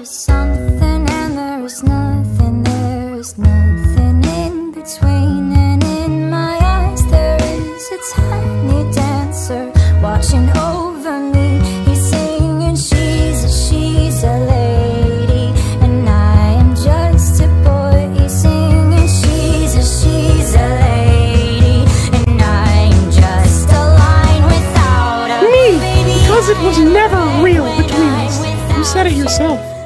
There's something and there is nothing, there is nothing in between. And in my eyes, there is a tiny dancer watching over me. He's singing, She's a, she's a lady, and I am just a boy. He's singing, She's a, she's a lady, and I am just a line without a Me! baby. Because it was never real between us. You said it yourself.